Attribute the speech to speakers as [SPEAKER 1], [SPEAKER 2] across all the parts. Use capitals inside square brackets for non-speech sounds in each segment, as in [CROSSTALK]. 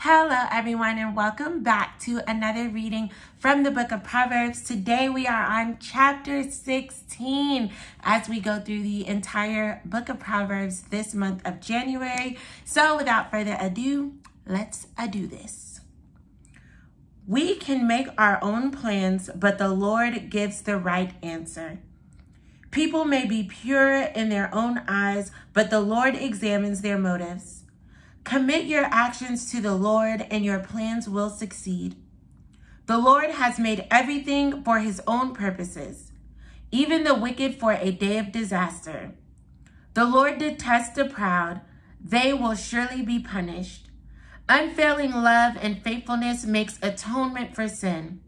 [SPEAKER 1] Hello, everyone, and welcome back to another reading from the book of Proverbs. Today we are on chapter 16 as we go through the entire book of Proverbs this month of January. So, without further ado, let's do this. We can make our own plans, but the Lord gives the right answer. People may be pure in their own eyes, but the Lord examines their motives. Commit your actions to the Lord, and your plans will succeed. The Lord has made everything for his own purposes, even the wicked for a day of disaster. The Lord detests the proud, they will surely be punished. Unfailing love and faithfulness makes atonement for sin.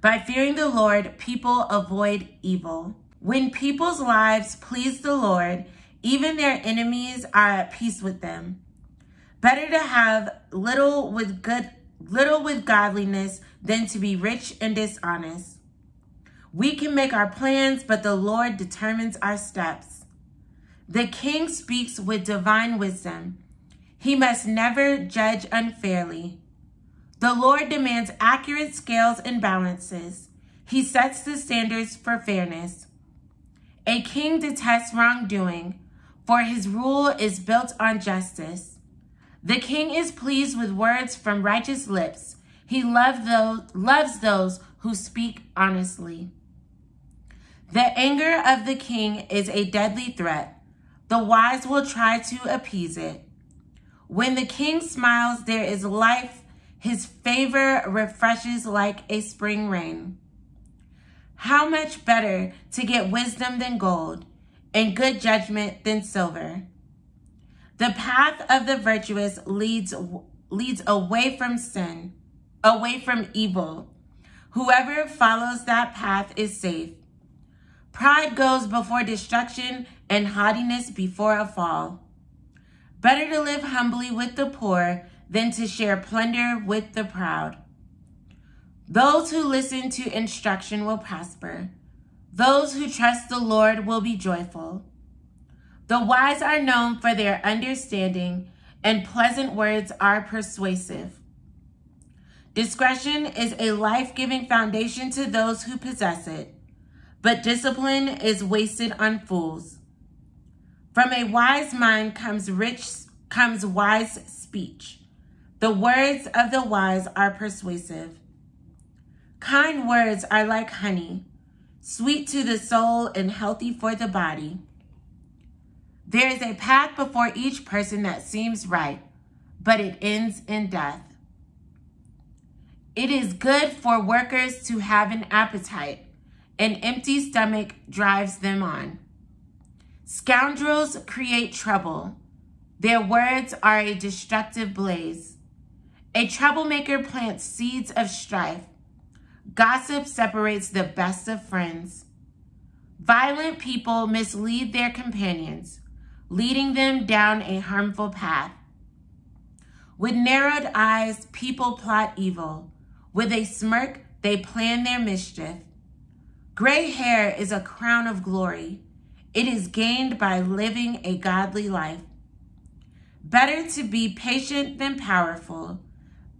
[SPEAKER 1] By fearing the Lord, people avoid evil. When people's lives please the Lord, even their enemies are at peace with them. Better to have little with good little with godliness than to be rich and dishonest. We can make our plans, but the Lord determines our steps. The king speaks with divine wisdom. He must never judge unfairly. The Lord demands accurate scales and balances. He sets the standards for fairness. A king detests wrongdoing, for his rule is built on justice. The king is pleased with words from righteous lips. He loves those, loves those who speak honestly. The anger of the king is a deadly threat. The wise will try to appease it. When the king smiles, there is life. His favor refreshes like a spring rain. How much better to get wisdom than gold and good judgment than silver. The path of the virtuous leads, leads away from sin, away from evil. Whoever follows that path is safe. Pride goes before destruction and haughtiness before a fall. Better to live humbly with the poor than to share plunder with the proud. Those who listen to instruction will prosper. Those who trust the Lord will be joyful. The wise are known for their understanding, and pleasant words are persuasive. Discretion is a life-giving foundation to those who possess it, but discipline is wasted on fools. From a wise mind comes rich comes wise speech. The words of the wise are persuasive. Kind words are like honey, sweet to the soul and healthy for the body. There is a path before each person that seems right, but it ends in death. It is good for workers to have an appetite. An empty stomach drives them on. Scoundrels create trouble. Their words are a destructive blaze. A troublemaker plants seeds of strife. Gossip separates the best of friends. Violent people mislead their companions leading them down a harmful path. With narrowed eyes, people plot evil. With a smirk, they plan their mischief. Gray hair is a crown of glory. It is gained by living a godly life. Better to be patient than powerful.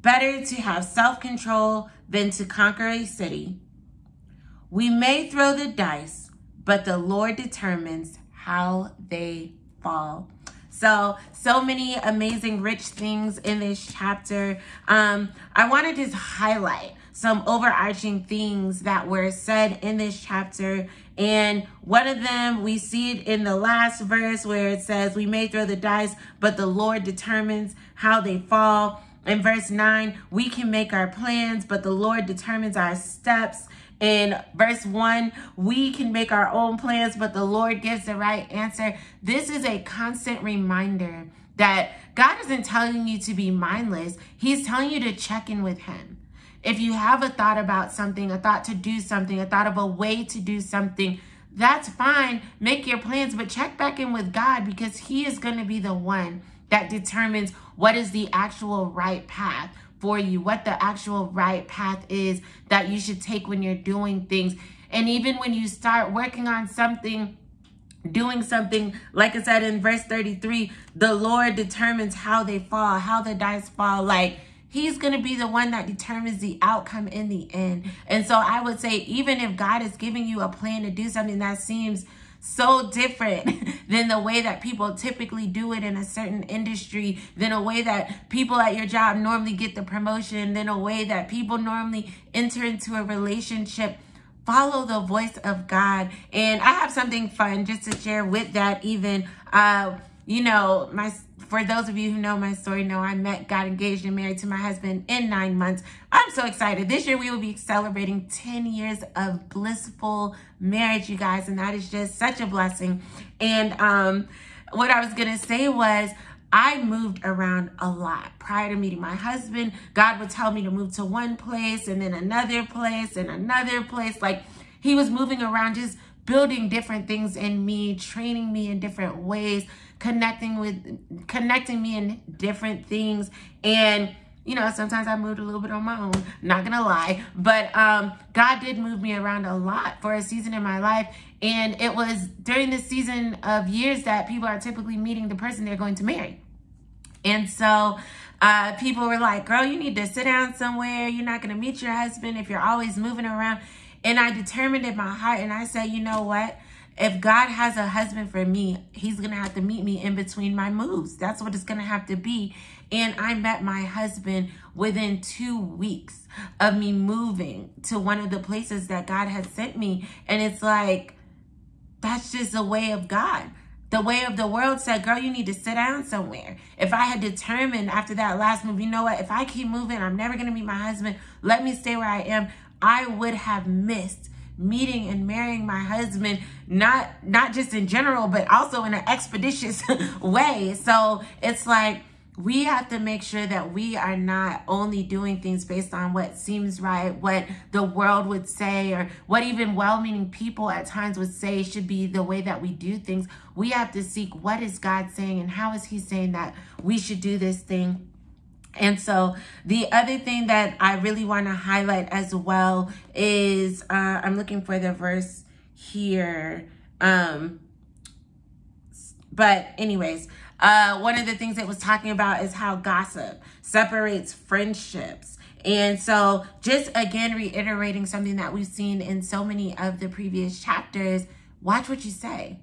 [SPEAKER 1] Better to have self-control than to conquer a city. We may throw the dice, but the Lord determines how they fall. So, so many amazing, rich things in this chapter. Um, I want to just highlight some overarching things that were said in this chapter. And one of them, we see it in the last verse where it says, we may throw the dice, but the Lord determines how they fall. In verse 9, we can make our plans, but the Lord determines our steps. In verse 1, we can make our own plans, but the Lord gives the right answer. This is a constant reminder that God isn't telling you to be mindless. He's telling you to check in with him. If you have a thought about something, a thought to do something, a thought of a way to do something, that's fine. Make your plans, but check back in with God because he is going to be the one that determines what is the actual right path for you, what the actual right path is that you should take when you're doing things. And even when you start working on something doing something like i said in verse 33 the lord determines how they fall how the dice fall like he's going to be the one that determines the outcome in the end and so i would say even if god is giving you a plan to do something that seems so different [LAUGHS] than the way that people typically do it in a certain industry, than a way that people at your job normally get the promotion, than a way that people normally enter into a relationship. Follow the voice of God. And I have something fun just to share with that even. Uh, you know, my for those of you who know my story know I met, got engaged, and married to my husband in nine months. I'm so excited. This year we will be celebrating 10 years of blissful marriage, you guys, and that is just such a blessing. And um, what I was going to say was, I moved around a lot prior to meeting my husband. God would tell me to move to one place and then another place and another place. Like he was moving around, just building different things in me, training me in different ways connecting with connecting me in different things and you know sometimes i moved a little bit on my own not gonna lie but um god did move me around a lot for a season in my life and it was during this season of years that people are typically meeting the person they're going to marry and so uh, people were like, girl, you need to sit down somewhere. You're not to meet your husband if you're always moving around. And I determined in my heart, and I said, you know what? If God has a husband for me, he's going to have to meet me in between my moves. That's what it's going to have to be. And I met my husband within two weeks of me moving to one of the places that God had sent me. And it's like, that's just the way of God. The way of the world said, girl, you need to sit down somewhere. If I had determined after that last move, you know what? If I keep moving, I'm never going to meet my husband. Let me stay where I am. I would have missed meeting and marrying my husband not not just in general but also in an expeditious [LAUGHS] way so it's like we have to make sure that we are not only doing things based on what seems right, what the world would say, or what even well meaning people at times would say should be the way that we do things. We have to seek what is God saying and how is He saying that we should do this thing and so the other thing that I really want to highlight as well is uh, I'm looking for the verse here. Um, but anyways, uh, one of the things it was talking about is how gossip separates friendships. And so just again, reiterating something that we've seen in so many of the previous chapters, watch what you say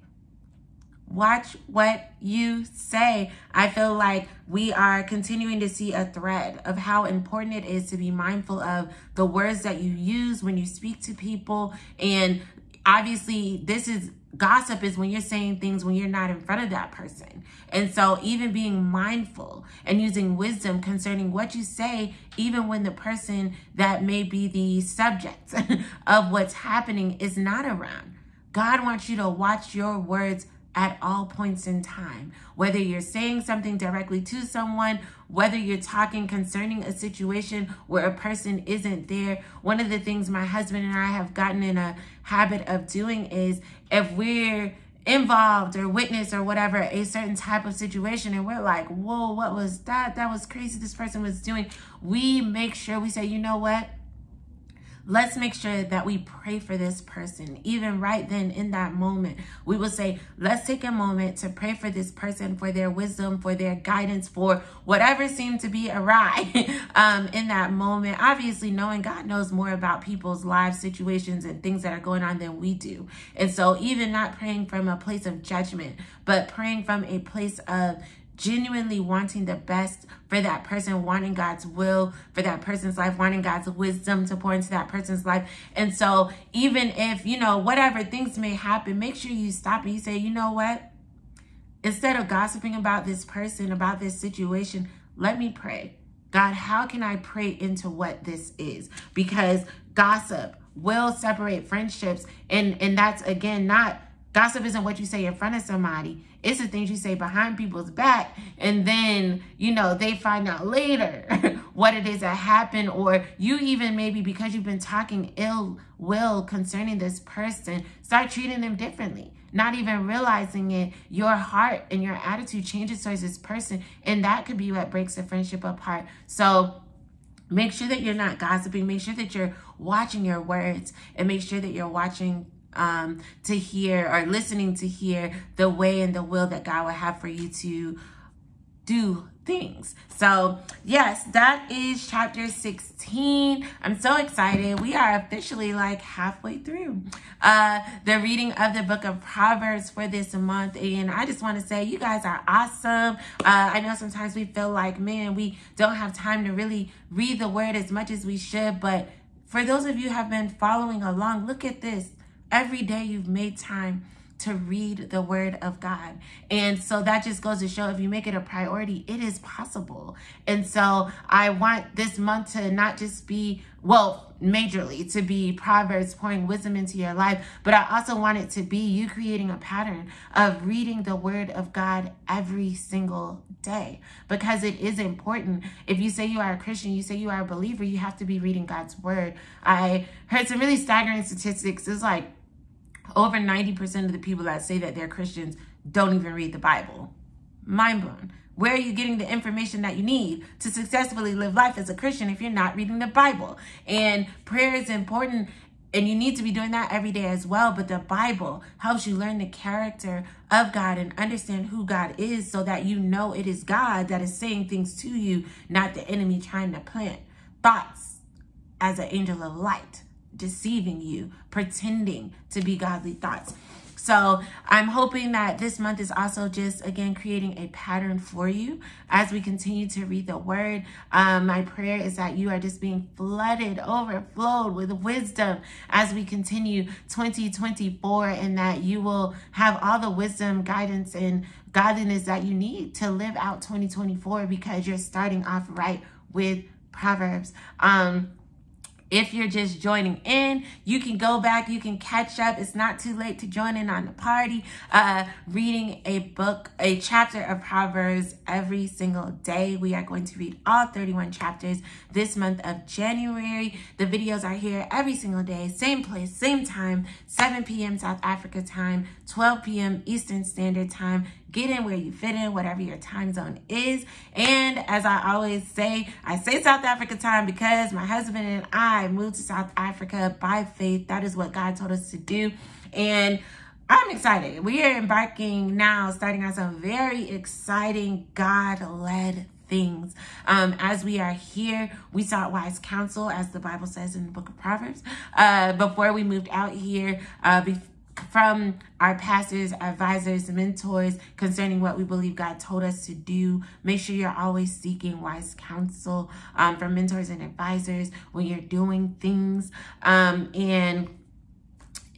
[SPEAKER 1] Watch what you say. I feel like we are continuing to see a thread of how important it is to be mindful of the words that you use when you speak to people. And obviously, this is gossip is when you're saying things when you're not in front of that person. And so, even being mindful and using wisdom concerning what you say, even when the person that may be the subject [LAUGHS] of what's happening is not around. God wants you to watch your words at all points in time. Whether you're saying something directly to someone, whether you're talking concerning a situation where a person isn't there. One of the things my husband and I have gotten in a habit of doing is if we're involved or witness or whatever a certain type of situation and we're like whoa what was that that was crazy this person was doing we make sure we say you know what let's make sure that we pray for this person. Even right then in that moment, we will say, let's take a moment to pray for this person, for their wisdom, for their guidance, for whatever seemed to be awry [LAUGHS] um, in that moment. Obviously, knowing God knows more about people's lives, situations, and things that are going on than we do. And so even not praying from a place of judgment, but praying from a place of genuinely wanting the best for that person, wanting God's will for that person's life, wanting God's wisdom to pour into that person's life. And so even if, you know, whatever things may happen, make sure you stop and you say, you know what? Instead of gossiping about this person, about this situation, let me pray. God, how can I pray into what this is? Because gossip will separate friendships. And, and that's, again, not Gossip isn't what you say in front of somebody. It's the things you say behind people's back. And then, you know, they find out later [LAUGHS] what it is that happened. Or you even maybe because you've been talking ill will concerning this person, start treating them differently. Not even realizing it, your heart and your attitude changes towards this person. And that could be what breaks the friendship apart. So make sure that you're not gossiping. Make sure that you're watching your words and make sure that you're watching um, to hear or listening to hear the way and the will that God would have for you to do things. So, yes, that is chapter 16. I'm so excited. We are officially like halfway through uh, the reading of the book of Proverbs for this month. And I just want to say, you guys are awesome. Uh, I know sometimes we feel like, man, we don't have time to really read the word as much as we should. But for those of you have been following along, look at this. Every day you've made time to read the word of God. And so that just goes to show if you make it a priority, it is possible. And so I want this month to not just be, well, majorly to be Proverbs pouring wisdom into your life, but I also want it to be you creating a pattern of reading the word of God every single day because it is important. If you say you are a Christian, you say you are a believer, you have to be reading God's word. I heard some really staggering statistics. It's like over 90% of the people that say that they're Christians don't even read the Bible. Mind blown. Where are you getting the information that you need to successfully live life as a Christian if you're not reading the Bible? And prayer is important and you need to be doing that every day as well. But the Bible helps you learn the character of God and understand who God is so that you know it is God that is saying things to you, not the enemy trying to plant thoughts as an angel of light deceiving you, pretending to be godly thoughts. So I'm hoping that this month is also just, again, creating a pattern for you as we continue to read the word. Um, my prayer is that you are just being flooded, overflowed with wisdom as we continue 2024 and that you will have all the wisdom, guidance, and godliness that you need to live out 2024 because you're starting off right with Proverbs. Um, if you're just joining in, you can go back, you can catch up. It's not too late to join in on the party. Uh, reading a book, a chapter of Proverbs every single day. We are going to read all 31 chapters this month of January. The videos are here every single day, same place, same time, 7 p.m. South Africa time, 12 p.m. Eastern Standard Time. Get in where you fit in, whatever your time zone is. And as I always say, I say South Africa time because my husband and I moved to South Africa by faith. That is what God told us to do. And I'm excited. We are embarking now, starting on some very exciting God-led things. Um, as we are here, we sought wise counsel, as the Bible says in the book of Proverbs, uh, before we moved out here, uh, from our pastors, advisors, mentors concerning what we believe God told us to do. Make sure you're always seeking wise counsel um, from mentors and advisors when you're doing things. Um, and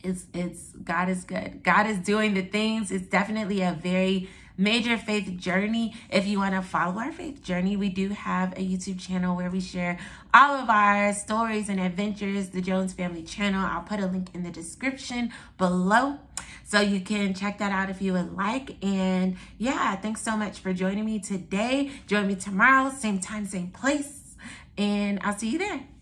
[SPEAKER 1] it's, it's, God is good. God is doing the things. It's definitely a very major faith journey. If you want to follow our faith journey, we do have a YouTube channel where we share all of our stories and adventures, the Jones Family channel. I'll put a link in the description below. So you can check that out if you would like. And yeah, thanks so much for joining me today. Join me tomorrow, same time, same place. And I'll see you there.